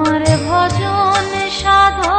তোমার ভজন সাধন